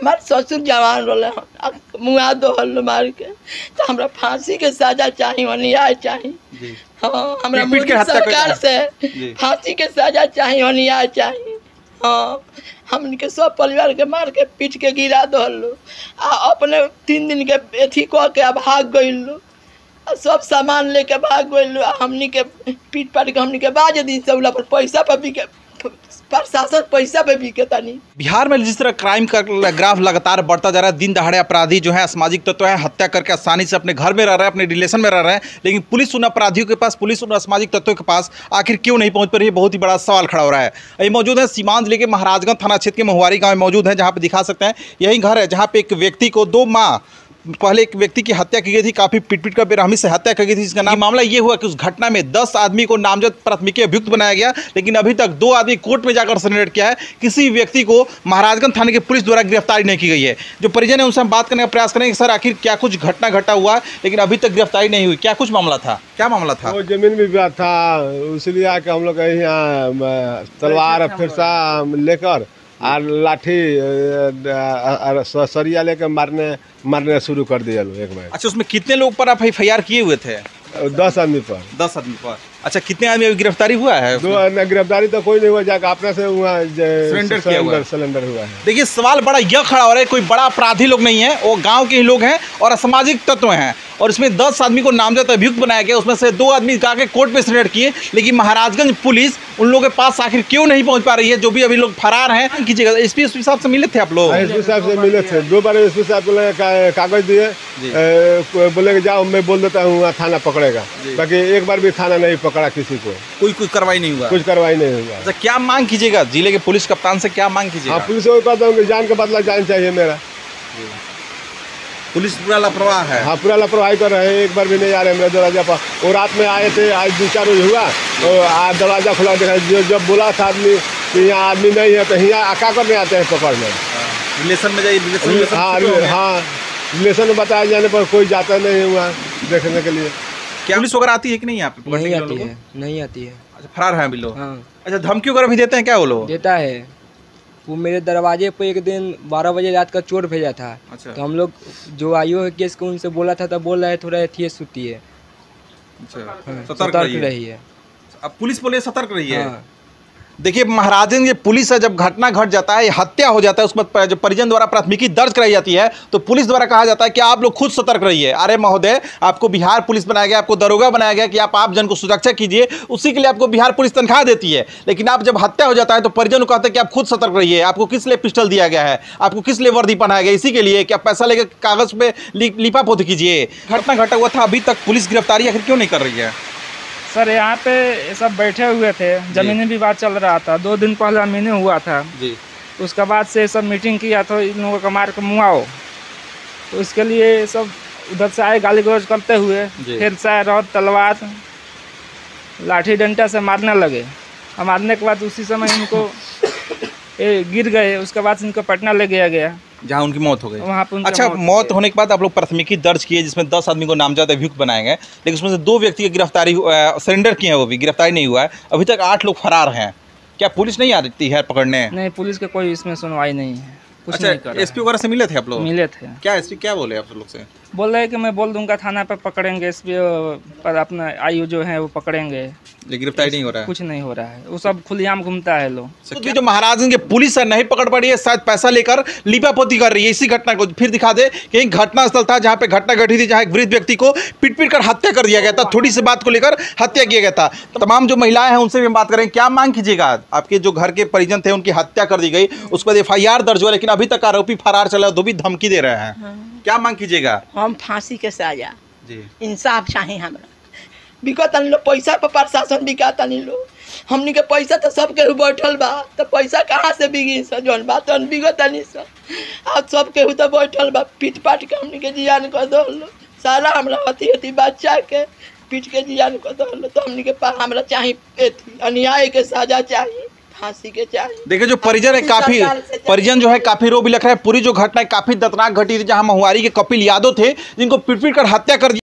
हमार ससुर जवान रहे मुआ दोहल मार के तो हमरा फांसी के सजा चाहिए न्याय चाहिए हाँ हमरा मोदी सरकार से फांसी के सजा चाहिए न्याय चाहिए हाँ हमन के सब परिवार के मार के पीट के गिरा दहलो। आ अपने तीन दिन के अथी कह के भाग गइलो। आ सब सामान लेके भाग गइलो। आ हमनी के पीट पाट के हमनी के बाज दिन से उला पर पैसा पे बिके प्रशासन पैसा पे बिके तनी बिहार में जिस तरह क्राइम का ग्राफ लगातार बढ़ता जा रहा है, दिन दहाड़े अपराधी जो है असामाजिक तत्व तो है, हत्या करके आसानी से अपने घर में रह रहे हैं, अपने रिलेशन में रह रहे हैं, लेकिन पुलिस उन अपराधियों के पास, पुलिस उन असामाजिक तत्वों के पास आखिर क्यों नहीं पहुँच पा रही है बहुत ही बड़ा सवाल खड़ा हो रहा है। ये मौजूद है सीमांत ज़िले के महाराजगंज थाना क्षेत्र के महुआरी गाँव में मौजूद है, जहाँ पे दिखा सकते हैं, यही घर है जहाँ पे एक व्यक्ति को दो माह पहले एक व्यक्ति की हत्या की गई थी काफ़ी पीट पीट कर बेरहमी से हत्या की गई थी इसका नाम मामला ये हुआ कि उस घटना में 10 आदमी को नामजद प्राथमिकी अभियुक्त बनाया गया लेकिन अभी तक दो आदमी कोर्ट में जाकर सरेंडर किया है। किसी व्यक्ति को महाराजगंज थाने के पुलिस द्वारा गिरफ्तारी नहीं की गई है। जो परिजन है उनसे हम बात करने का प्रयास करेंगे सर आखिर क्या कुछ घटना घटा हुआ लेकिन अभी तक गिरफ्तारी नहीं हुई। क्या कुछ मामला था? क्या मामला था? वो ज़मीन भी विवाद था इसलिए आके हम लोग यहाँ तलवार फिरसा लेकर और लाठी सरिया लेकर मारने मारने शुरू कर दिया एक बार। अच्छा उसमें कितने लोग पर आप एफ़ किए हुए थे? दस आदमी पर। दस आदमी पर। अच्छा कितने आदमी अभी गिरफ्तारी हुआ है दो गिरफ्तारी तो कोई नहीं हुआ जाकर अपने से हुआ Surrender किया हुआ सिलेंडर हुआ है। देखिए सवाल बड़ा यह खड़ा हो रहा है कोई बड़ा अपराधी लोग नहीं है वो गाँव के ही लोग हैं और असामाजिक तत्व हैं। और इसमें दस आदमी को नामजद अभियुक्त बनाया गया उसमें से दो आदमी जाके कोर्ट में सरेंडर किए लेकिन महाराजगंज पुलिस उन लोगों के पास आखिर क्यों नहीं पहुँच पा रही है? जो भी अभी लोग फरार हैं कीजिएगा। एस पी साहब से मिले थे आप लोग? एस पी साहब से मिले थे। दो बार एस पी साहब को कागज़ दिए। बोले कि जाओ मैं बोल देता हूँ वहाँ थाना पकड़ेगा। बाकी एक बार भी थाना नहीं पकड़ा किसी को। कोई कोई कार्रवाई नहीं हुआ? कुछ कार्रवाई नहीं हुआ। अच्छा क्या मांग कीजिएगा? ज़िले के पुलिस कप्तान से क्या मांग हाँ कीजिएगा पुलिस को कहता हूँ जान का बदला जान चाहिए मेरा। पुलिस पूरा लापरवाह है। हाँ पूरा लापरवाही कर रहे हैं। एक बार भी नहीं आ रहे मेरे दरवाज़ा पर। वो रात में आए थे आज दो चार रोज हुआ। तो आज दरवाज़ा खुला देखा जो जब बोला था आदमी कि यहाँ आदमी नहीं है तो यहाँ आका करने आते हैं पकड़ने रिलेशन में जाइए रिलेशन में हाँ हैं। हाँ रिलेशन में बताए जाने पर कोई जाता नहीं हुआ देखने के लिए। क्या? पुलिस वगैरह आती है कि नहीं यहाँ पे? नहीं आती है नहीं आती है। अच्छा फरार हैं अभी लोग। हाँ। अच्छा धमकी वगैरह भी देते हैं क्या वो लोग? देता है। वो मेरे दरवाजे पे एक दिन बारह बजे रात का चोर भेजा था। अच्छा। तो हम लोग जो आयो है केस को उनसे बोला था तो बोल रहे थोड़ा एथिए सुती है। अच्छा। हाँ, सतर्क रहिए। रही है अब पुलिस बोले सतर्क रहिए। हाँ। देखिए, महाराजन, ये पुलिस है जब घटना घट जाता है हत्या हो जाता है, उसमें प- जब परिजन द्वारा प्राथमिकी दर्ज कराई जाती है तो पुलिस द्वारा कहा जाता है कि आप लोग खुद सतर्क रहिए। अरे महोदय, आपको बिहार पुलिस बनाया गया, आपको दरोगा बनाया गया कि आप आप जन को सुरक्षा कीजिए, उसी के लिए आपको बिहार पुलिस तनख्वाह देती है। लेकिन आप जब हत्या हो जाता है तो परिजन को कहते हैं कि आप खुद सतर्क रहिए, आपको किस लिए पिस्टल दिया गया है, आपको किस लिए वर्दी पहनाया गया, इसी के लिए कि आप पैसा लेकर कागज़ पर लिपा पोती कीजिए। घटना घटा हुआ था, अभी तक पुलिस गिरफ्तारी आखिर क्यों नहीं कर रही है? सर यहाँ पे सब बैठे हुए थे। जमीनी विवाद चल रहा था। दो दिन पहले मीटिंग हुआ था। जी। उसके बाद से सब मीटिंग किया तो इन लोगों को मार के मुआओ तो इसके लिए सब उधर से आए गाली गलौज करते हुए। फिर से आए रौद तलवार लाठी डंडा से मारने लगे। और मारने के बाद उसी समय इनको ये गिर गए। उसके बाद इनको पटना ले गया गया। जहाँ उनकी मौत हो गई। वहाँ पर अच्छा मौत मौत होने के बाद आप लोग प्राथमिकी दर्ज किए जिसमें दस आदमी को नामजद अभियुक्त बनाए गए लेकिन उसमें से दो व्यक्ति की गिरफ्तारी सरेंडर किए हैं वो भी गिरफ्तारी नहीं हुआ है। अभी तक आठ लोग फरार हैं। क्या पुलिस नहीं आ रही है पकड़ने? नहीं पुलिस के कोई इसमें सुनवाई नहीं है। कुछ नहीं कर अच्छा एसपी वगैरह से मिले थे आप लोग? मिले थे। क्या एसपी क्या बोले आप लोग से? बोल रहे हैं कि मैं बोल दूँगा थाना पे पकड़ेंगे इस पे पर अपना आयु जो है वो पकड़ेंगे। गिरफ्तारी नहीं हो रहा है? कुछ नहीं हो रहा है। वो सब खुलेआम घूमता है लोग। तो जो महाराजगंज की पुलिस है नहीं पकड़ पा रही है शायद पैसा लेकर लिपापोती कर रही है। इसी घटना को फिर दिखा दे कि घटना स्थल था जहाँ पे घटना घटी थी जहाँ एक वृद्ध व्यक्ति को पीट पीट कर हत्या कर दिया गया था। थोड़ी सी बात को लेकर हत्या किया गया था। तमाम जो महिलाएँ हैं उनसे भी हम बात करें। क्या मांग कीजिएगा? आपके जो घर के परिजन थे उनकी हत्या कर दी गई। उस पर एफ़ दर्ज हुआ लेकिन अभी तक आरोपी फरार चला है, तो भी धमकी दे रहे हैं। क्या मांग कीजिएगा? हम फांसी के सजा जी। इंसाफ चाहिए हमरा। बिकत तनी लोग पैसा पर प्रशासन बिका तनी लोग हमनी के पैसा तो सब केहू बैठल बा तो पैसा कहाँ से बिगी स? जौन बा तन बिगत तनी स। आज सब केहू तो बैठल बा पीट पाट के हमनी के जियान कर दल सारा हमरा हती हती बच्चा के पीट के जियान कर दल तो हमनी के पास हमरा चाहिए अन्याय के सजा चाहिए फांसी के चाहिए देखिए जो परिजन है काफ़ी परिजन जो है काफ़ी रो भी लग रहा है। पूरी जो घटना है काफ़ी दर्दनाक घटी थी जहाँ महुआरी के कपिल यादव थे जिनको पीट पीट कर हत्या कर दिया